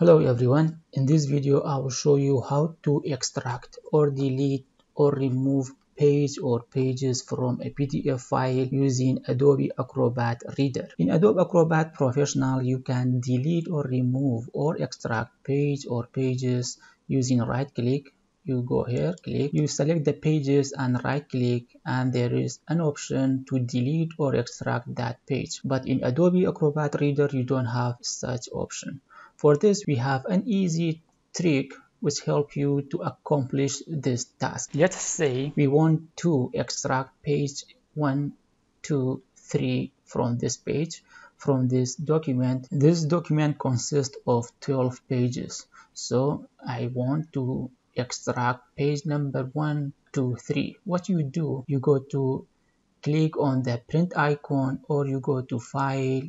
Hello everyone, in this video I will show you how to extract or delete or remove page or pages from a PDF file using Adobe Acrobat Reader. In Adobe Acrobat Professional you can delete or remove or extract page or pages using right click you go here click. You select the pages and right click and there is an option to delete or extract that page. But in adobe acrobat reader you don't have such option for this we have an easy trick which help you to accomplish this task. Let's say we want to extract page one two three from this page from this document. This document consists of 12 pages. So i want to extract page number one two three. What you do you go to click on the print icon or you go to file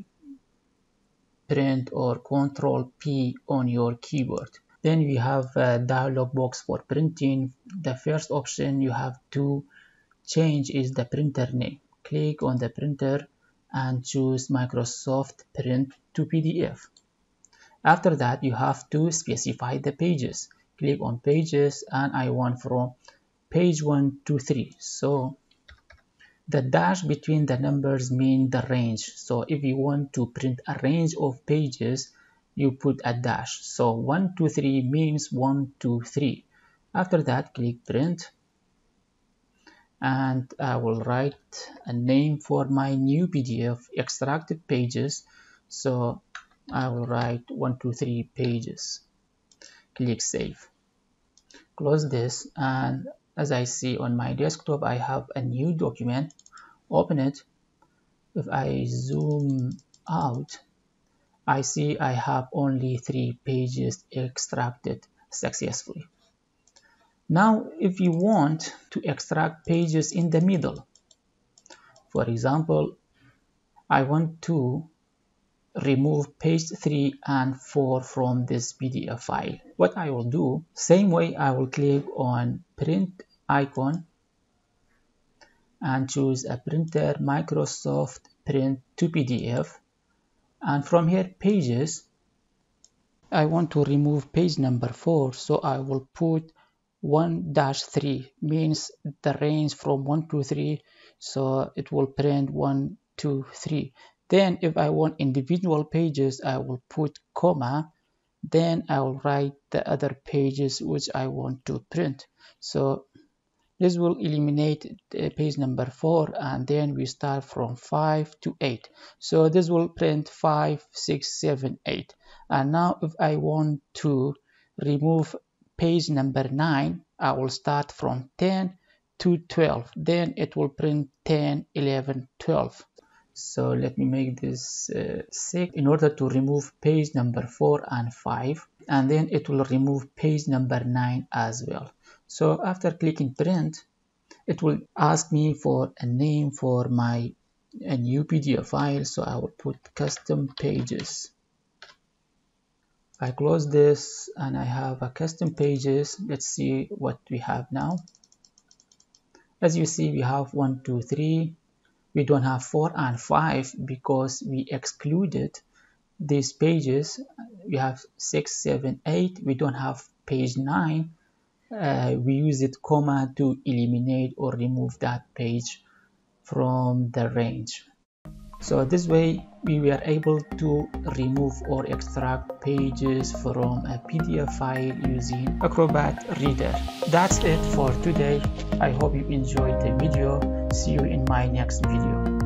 print or control P on your keyboard. Then we have a dialog box for printing. The first option you have to change is the printer name. Click on the printer and choose Microsoft print to PDF after that you have to specify the pages. Click on pages and I want from page 1 to 3 so the dash between the numbers mean the range. So if you want to print a range of pages you put a dash. So 1 2 3 means 1 2 3 after that click print. And I will write a name for my new PDF extracted pages. So I will write 1 2 3 pages. Click save. Close this and as I see on my desktop I have a new document. Open it. If I zoom out I see I have only three pages extracted successfully. Now if you want to extract pages in the middle for example I want to remove page 3 and 4 from this PDF file. What I will do, same way I will click on print icon and choose a printer Microsoft print to PDF and from here pages I want to remove page number 4 so I will put 1-3 means the range from 1 to 3 so it will print 1 2 3 then if I want individual pages, I will put comma. Then I will write the other pages which I want to print. So this will eliminate page number 4 and then we start from 5 to 8. So this will print 5, 6, 7, 8. And now if I want to remove page number 9, I will start from 10 to 12. Then it will print 10, 11, 12 so let me make this uh, 6 in order to remove page number 4 and 5 and then it will remove page number 9 as well so after clicking print it will ask me for a name for my a new PDF file. So I will put custom pages. I close this and I have a custom pages. Let's see what we have now. As you see we have one two three. We don't have 4 and 5 because we excluded these pages. We have 6 7 8 we don't have page 9 uh, we use it comma to eliminate or remove that page from the range so this way we were able to remove or extract pages from a PDF file using Acrobat Reader. That's it for today. I hope you enjoyed the video. See you in my next video.